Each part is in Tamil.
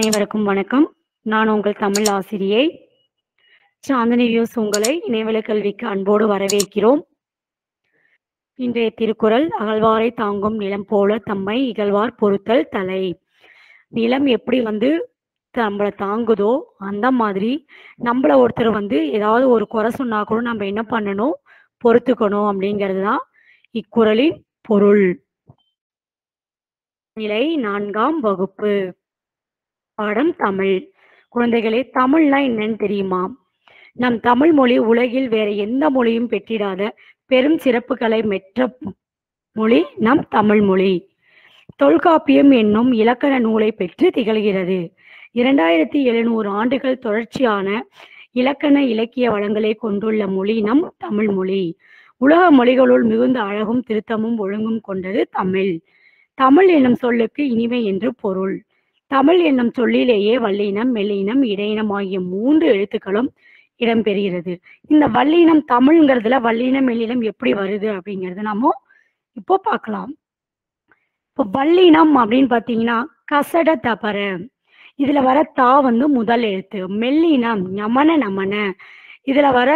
அனைவருக்கும் வணக்கம். நான் உங்கள் தமிழ் ஆசிரியை சாந்தினி வியூஸ் உங்களை இணையவழி கல்விக்கு அன்போடு வரவேற்கிறோம். இன்றைய திருக்குறள் அகழ்வாரை தாங்கும் நிலம் போல தம்மை இகழ்வார் பொறுத்தல் தலை நிலம் எப்படி வந்து நம்மளை தாங்குதோ அந்த மாதிரி நம்மள ஒருத்தர் வந்து ஏதாவது ஒரு குறை சொன்னா கூட நம்ம என்ன பண்ணணும்? பொறுத்துக்கணும் அப்படிங்கிறது தான் இக்குறளின் பொருள். நிலை நான்காம் வகுப்பு. பாடம் தமிழ். குழந்தைகளே தமிழ்னா என்னன்னு தெரியுமா? நம் தமிழ் மொழி உலகில் வேற எந்த மொழியும் பெற்றிடாத பெரும் சிறப்புகளை மெற்ற மொழி நம் தமிழ் மொழி. தொல்காப்பியம் என்னும் இலக்கண நூலை பெற்று திகழ்கிறது. இரண்டாயிரத்தி எழுநூறு ஆண்டுகள் தொடர்ச்சியான இலக்கண இலக்கிய வளங்களை கொண்டுள்ள மொழி நம் தமிழ் மொழி. உலக மொழிகளுள் மிகுந்த அழகும் திருத்தமும் ஒழுங்கும் கொண்டது தமிழ். தமிழ் என்னும் சொல்லுக்கு இனிமை என்று பொருள். தமிழ் என்னும் சொல்லிலேயே வல்லினம் மெல்லினம் இடையினம் ஆகிய மூன்று எழுத்துக்களும் இடம்பெறுகிறது. இந்த வல்லினம் தமிழ்ங்கிறதுல வல்லினம் மெல்லினம் எப்படி வருது அப்படிங்கிறது நாம இப்போ பார்க்கலாம். இப்போ வல்லினம் அப்படின்னு பாத்தீங்கன்னா கசட தபர. இதுல வர தா வந்து முதல் எழுத்து. மெல்லினம் நமன நமன. இதுல வர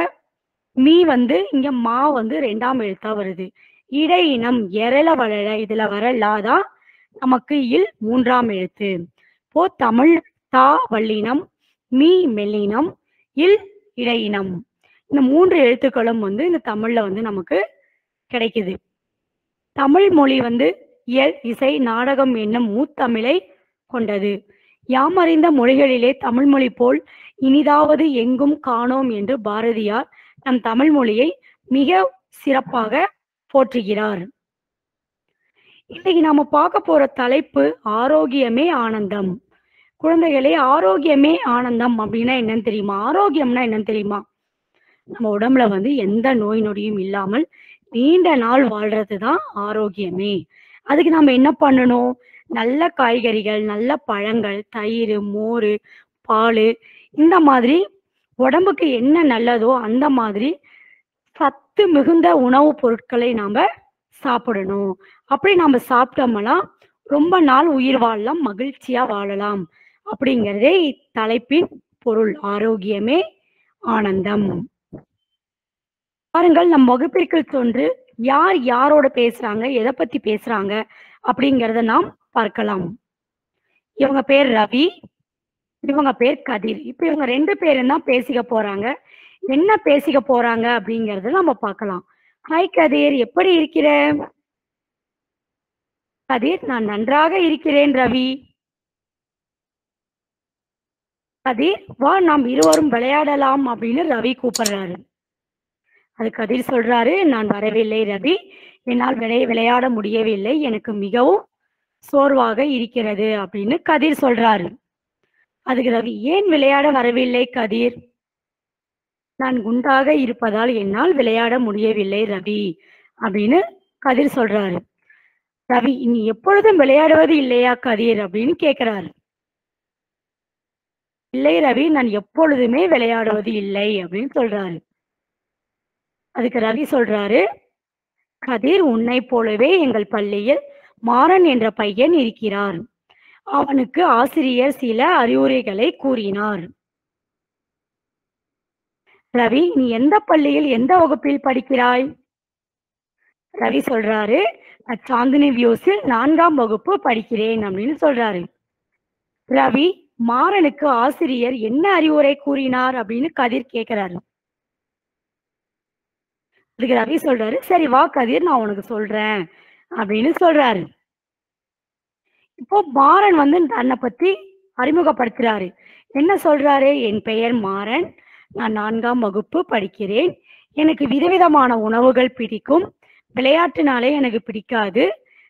மீ வந்து இங்க மா வந்து ரெண்டாம் எழுத்தா வருது. இடையினம் எரள வளர இதுல வர லா தான் நமக்கு இல் மூன்றாம் எழுத்து. இப்போ தமிழ் தா வல்லினம் மீ மெல்லினம் இல் இடையினம். இந்த மூன்று எழுத்துக்களும் வந்து இந்த தமிழ்ல வந்து நமக்கு கிடைக்குது. தமிழ் மொழி வந்து இயல் இசை நாடகம் என்னும் மூத்தமிழை கொண்டது. யாமறிந்த மொழிகளிலே தமிழ் மொழி போல் இனிதாவது எங்கும் காணோம் என்று பாரதியார் நம் தமிழ் மொழியை மிக சிறப்பாக போற்றுகிறார். இன்னைக்கு நாம பார்க்க போற தலைப்பு ஆரோக்கியமே ஆனந்தம். குழந்தைகளே ஆரோக்கியமே ஆனந்தம் அப்படின்னா என்னன்னு தெரியுமா? ஆரோக்கியம்னா என்னன்னு தெரியுமா? நம்ம உடம்புல வந்து எந்த நோய் நொடியும் இல்லாமல் நீண்ட நாள் வாழ்றது தான் ஆரோக்கியமே. அதுக்கு நம்ம என்ன பண்ணணும்? நல்ல காய்கறிகள் நல்ல பழங்கள் தயிர் மோர் பால் இந்த மாதிரி உடம்புக்கு என்ன நல்லதோ அந்த மாதிரி சத்து மிகுந்த உணவுப் பொருட்களை நாம சாப்பிடணும். அப்படி நம்ம சாப்பிட்டோம்னா ரொம்ப நாள் உயிர் வாழலாம் மகிழ்ச்சியா வாழலாம். அப்படிங்கிறதே இத்தலைப்பின் பொருள். ஆரோக்கியமே ஆனந்தம். பாருங்கள் நம் வகுப்பிற்கு சென்று யார் யாரோட பேசுறாங்க எதை பத்தி பேசுறாங்க அப்படிங்கிறத நாம் பார்க்கலாம். இவங்க பேர் ரவி இவங்க பேர் கதிர். இப்ப இவங்க ரெண்டு பேரும் தான் பேசிக்க போறாங்க. என்ன பேசிக்க போறாங்க அப்படிங்கறத நம்ம பார்க்கலாம். ஹாய் கதிர் எப்படி இருக்கிற? கதிர் நான் நன்றாக இருக்கிறேன் ரவி. கதிர் வா நாம் இருவரும் விளையாடலாம் அப்படின்னு ரவி கூப்பிடுறாரு. அது கதிர் சொல்றாரு நான் வரவில்லை ரவி. என்னால் விளை விளையாட முடியவில்லை. எனக்கு மிகவும் சோர்வாக இருக்கிறது அப்படின்னு கதிர் சொல்றாரு. அதுக்கு ரவி ஏன் விளையாட வரவில்லை கதிர்? நான் குண்டாக இருப்பதால் என்னால் விளையாட முடியவில்லை ரவி அப்படின்னு கதிர் சொல்றாரு. ரவி நீ எப்பொழுதும் விளையாடுவது இல்லையா கதிர் அப்படின்னு கேக்குறாரு. இல்லை ரவி நான் எப்பொழுதுமே விளையாடுவது இல்லை அப்படின்னு சொல்றாரு. அதுக்கு ரவி சொல்றாரு கதிர் உன்னை போலவே எங்கள் பள்ளியில் மாறன் என்ற பையன் இருக்கிறார் அவனுக்கு ஆசிரியர் சில அறிவுரைகளை கூறினார். ரவி நீ எந்த பள்ளியில் எந்த வகுப்பில் படிக்கிறாய்? ரவி சொல்றாரு சாந்தினி வியூஸில் நான்காம் வகுப்பு படிக்கிறேன் அப்படின்னு சொல்றாரு. ரவி மாறனுக்கு ஆசிரியர் என்ன அறிவுரை கூறினார் அப்படின்னு கதிர் கேட்கிறாரு அதுக்கு ரவி சொல்றாரு சரி வா கதிர் நான் உனக்கு சொல்றேன் அப்படின்னு சொல்றாரு. இப்போ மாறன் வந்து தன்னை பத்தி அறிமுகப்படுத்துறாரு. என்ன சொல்றாரு? என் பெயர் மாறன் நான் நான்காம் வகுப்பு படிக்கிறேன். எனக்கு விதவிதமான உணவுகள் பிடிக்கும். விளையாட்டுனாலே எனக்கு பிடிக்காது.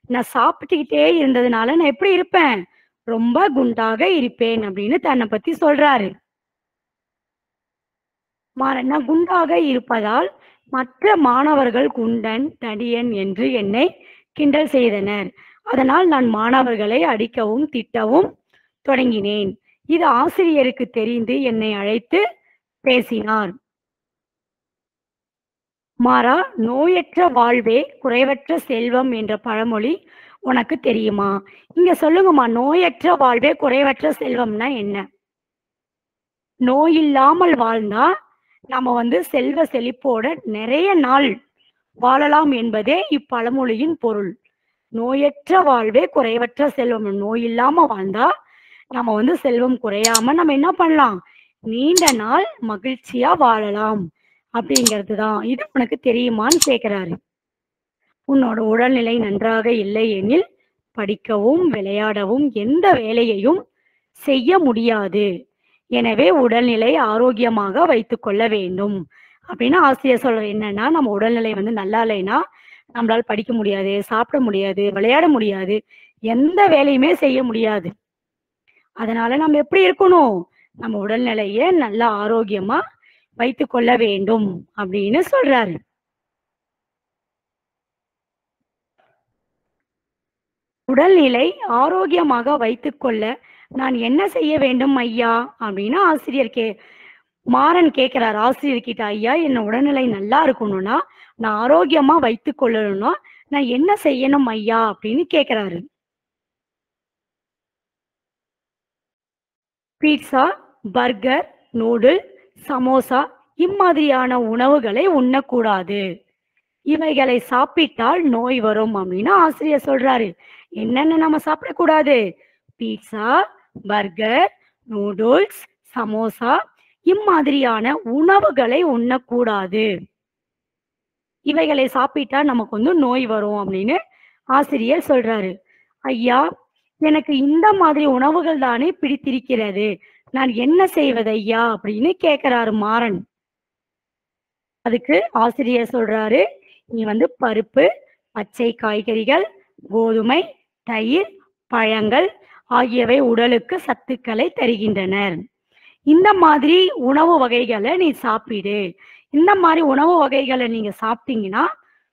நான் சாப்பிட்டுக்கிட்டே இருந்ததுனால நான் எப்படி இருப்பேன்? ரொம்ப குண்டாக இருப்பேன் அப்படின்னு தன்னை பத்தி சொல்றாரு. நான் குண்டாக இருப்பதால் மற்ற மாணவர்கள் குண்டன் தடியன் என்று என்னை கிண்டல் செய்தனர். அதனால் நான் மாணவர்களை அடிக்கவும் திட்டவும் தொடங்கினேன். இது ஆசிரியருக்கு தெரிந்து என்னை அழைத்து பேசினார். மாறா நோயற்ற வாழ்வே குறைவற்ற செல்வம் என்ற பழமொழி உனக்கு தெரியுமா? இங்க சொல்லுங்கம்மா நோயற்ற வாழ்வே குறைவற்ற செல்வம்னா என்ன? நோய் இல்லாமல் வாழ்ந்தா நம்ம வந்து செல்வ செழிப்போட நிறைய நாள் வாழலாம் என்பதே இப்பழமொழியின் பொருள். நோயற்ற வாழ்வே குறைவற்ற செல்வம். நோய் இல்லாம வாழ்ந்தா நம்ம வந்து செல்வம் குறையாம நம்ம என்ன பண்ணலாம்? நீண்ட நாள் மகிழ்ச்சியா வாழலாம் அப்படிங்கிறது தான் இது உனக்கு தெரியுமான்னு கேக்குறாரு. உன்னோட உடல்நிலை நன்றாக இல்லை எனில் படிக்கவும் விளையாடவும் எந்த வேலையையும் செய்ய முடியாது. எனவே உடல்நிலை ஆரோக்கியமாக வைத்துக்கொள்ள வேண்டும். அப்படின்னு ஆசிரியர் சொல்ற என்னன்னா நம்ம உடல்நிலை வந்து நல்லா இல்லைன்னா நம்மளால படிக்க முடியாது சாப்பிட முடியாது விளையாட முடியாது எந்த வேலையுமே செய்ய முடியாது. அதனால நம்ம எப்படி இருக்கணும்? நம்ம உடல்நிலையை நல்லா ஆரோக்கியமா வைத்து கொள்ள வேண்டும் அப்படின்னு சொல்றாரு. உடல்நிலை ஆரோக்கியமாக வைத்துக்கொள்ள நான் என்ன செய்ய வேண்டும் ஐயா? அப்படின்னு ஆசிரியர் கே மாறன் கேட்கிறார். ஆசிரியர் கிட்ட ஐயா என்ன உடல்நிலை நல்லா இருக்கணும்னா நான் ஆரோக்கியமா வைத்துக் கொள்ளணும்னா நான் என்ன செய்யணும் ஐயா? அப்படின்னு கேட்கிறாரு. பீட்சா பர்கர் நூடுல் சமோசா இம்மாதிரியான உணவுகளை உண்ணக்கூடாது. இவைகளை சாப்பிட்டால் நோய் வரும் அப்படின்னு ஆசிரியர் சொல்றாரு. என்னென்ன நம்ம சாப்பிடக்கூடாது? பீட்சா பர்கர் நூடுல்ஸ் சமோசா இம்மாதிரியான உணவுகளை உண்ணக்கூடாது. இவைகளை சாப்பிட்டா நமக்கு வந்து நோய் வரும் அப்படின்னு ஆசிரியர் சொல்றாரு. ஐயா எனக்கு இந்த மாதிரி உணவுகள் தானே பிடித்திருக்கிறது. நான் என்ன செய்வது ஐயா அப்படின்னு கேக்குறாரு மாறன். அதுக்கு ஆசிரியர் சொல்றாரு நீ வந்து பருப்பு பச்சை காய்கறிகள் கோதுமை தயிர் பழங்கள் ஆகியவை உடலுக்கு சத்துக்களை தருகின்றனர் இந்த மாதிரி உணவு வகைகளை நீ சாப்பிடு. இந்த மாதிரி உணவு வகைகளை நீங்க சாப்பிட்டீங்கன்னா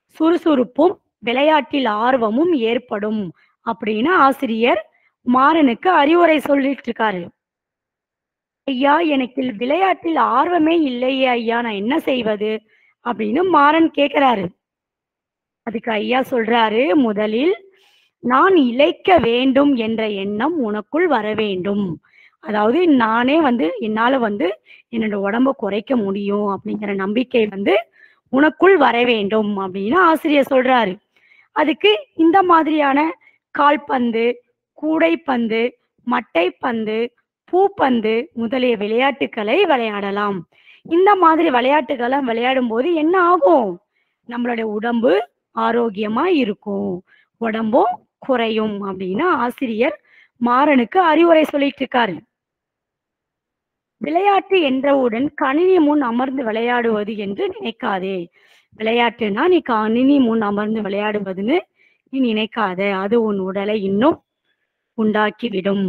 சுறுசுறுப்பும் விளையாட்டில் ஆர்வமும் ஏற்படும் அப்படின்னு ஆசிரியர் மாறனுக்கு அறிவுரை சொல்லிட்டு இருக்காரு. ஐயா எனக்கு விளையாட்டில் ஆர்வமே இல்லையே ஐயா நான் என்ன செய்வது? அப்படின்னு மாறன் கேக்குறாரு. அதுக்கு ஐயா சொல்றாரு முதலில் நான் இழைக்க வேண்டும் என்ற எண்ணம் உனக்குள் வர வேண்டும். அதாவது நானே வந்து என்னால வந்து என்னோட உடம்ப குறைக்க முடியும் அப்படிங்கிற நம்பிக்கை வந்து உனக்குள் வர வேண்டும் அப்படின்னு ஆசிரியர் சொல்றாரு. அதுக்கு இந்த மாதிரியான கால்பந்து கூடைப்பந்து மட்டைப்பந்து பூப்பந்து முதலிய விளையாட்டுகளை விளையாடலாம். இந்த மாதிரி விளையாட்டுகளை விளையாடும் போது என்ன ஆகும்? நம்மளுடைய உடம்பு ஆரோக்கியமா இருக்கும். உடம்பும் குறையும் அப்படின்னு ஆசிரியர் மாறனுக்கு அறிவுரை சொல்லிட்டு இருக்காரு விளையாட்டு என்றவுடன் கணினி முன் அமர்ந்து விளையாடுவது என்று நினைக்காதே. விளையாட்டுனா நீ கணினி முன் அமர்ந்து விளையாடுவதுன்னு நீ நினைக்காத. அது உன் உடலை இன்னும் உண்டாக்கி விடும்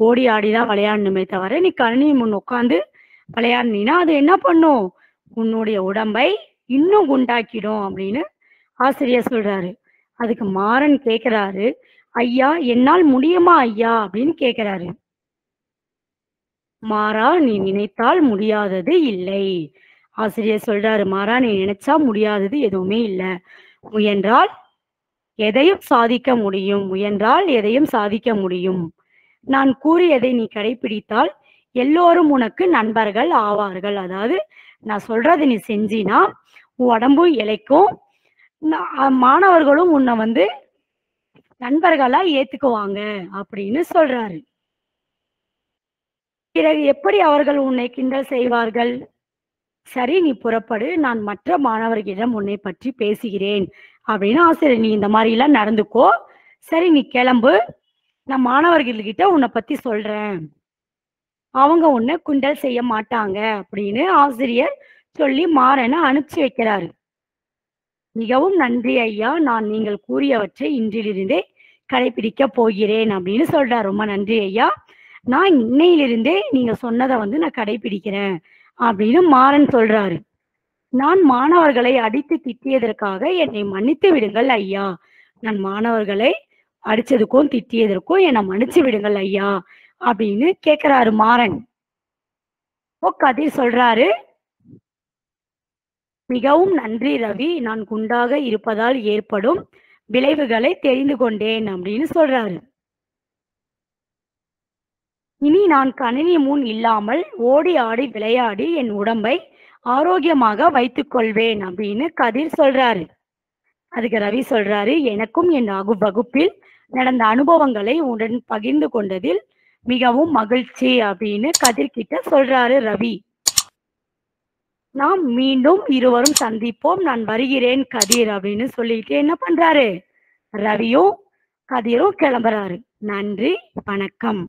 ஓடி ஆடிதான் விளையாடணுமே தவிர நீ கணினி முன் உட்காந்து விளையாடினா அது என்ன பண்ணும்? உன்னுடைய உடம்பை இன்னும் குண்டாக்கிடும் அப்படின்னு ஆசிரியர் சொல்றாரு. அதுக்கு மாறன் கேக்குறாரு ஐயா என்னால் முடியுமா ஐயா? அப்படின்னு கேக்குறாரு. மாறா நீ நினைத்தால் முடியாதது இல்லை. ஆசிரியர் சொல்றாரு மாறா நீ நினைச்சா முடியாதது எதுவுமே இல்லை. முயன்றால் எதையும் சாதிக்க முடியும். முயன்றால் எதையும் சாதிக்க முடியும். நான் கூறியதை நீ கடைபிடித்தால் எல்லோரும் உனக்கு நண்பர்கள் ஆவார்கள். அதாவது நான் சொல்றதை நீ செஞ்சினா உடம்பும் இளைக்கும் மாணவர்களும் உன்னை வந்து நண்பர்களா ஏத்துக்குவாங்க அப்படின்னு சொல்றாரு. பிறகு எப்படி அவர்கள் உன்னை கிண்டல் செய்வார்கள்? சரி நீ புறப்படு நான் மற்ற மாணவர்களிடம் உன்னை பற்றி பேசுகிறேன் அப்படின்னு ஆசிரியர் நீ இந்த மாதிரி எல்லாம் நடந்துக்கோ. சரி நீ கிளம்பு. நான் மாணவர்கள்கிட்ட உன்னை பத்தி சொல்றேன். அவங்க உன்னை குண்டல் செய்ய மாட்டாங்க அப்படின்னு ஆசிரியர் சொல்லி மாறனை அனுப்பிச்சு வைக்கிறாரு. மிகவும் நன்றி ஐயா. நான் நீங்கள் கூறியவற்றை இன்றிலிருந்தே கடைபிடிக்க போகிறேன் அப்படின்னு சொல்றாரு. ரொம்ப நன்றி ஐயா. நான் இன்னையிலிருந்தே நீங்க சொன்னதை வந்து நான் கடைபிடிக்கிறேன் அப்படின்னு மாறன் சொல்றாரு. நான் மாணவர்களை அடித்து திட்டியதற்காக என்னை மன்னித்து விடுங்கள் ஐயா. நான் மாணவர்களை அடிச்சதுக்கும் திட்டியதற்கும் என்னை மன்னிச்சு விடுங்கள் ஐயா அப்படின்னு கேக்குறாரு மாறன். ஓ கதிர் சொல்றாரு. மிகவும் நன்றி ரவி நான் குண்டாக இருப்பதால் ஏற்படும் விளைவுகளை தெரிந்து கொண்டேன் அப்படின்னு சொல்றாரு. இனி நான் கணினி முன் இல்லாமல் ஓடி ஆடி விளையாடி என் உடம்பை ஆரோக்கியமாக வைத்துக் கொள்வேன் அப்படின்னு கதிர் சொல்றாரு. அதுக்கு ரவி சொல்றாரு, எனக்கும் என் அகு வகுப்பில் நடந்த அனுபவங்களை உடன் பகிர்ந்து கொண்டதில் மிகவும் மகிழ்ச்சி அப்படின்னு கதிர்கிட்ட சொல்றாரு ரவி. நாம் மீண்டும் இருவரும் சந்திப்போம். நான் வருகிறேன் கதிர் அப்படின்னு சொல்லிட்டு என்ன பண்றாரு? ரவியும், கதிரும் கிளம்புறாரு. நன்றி, வணக்கம்.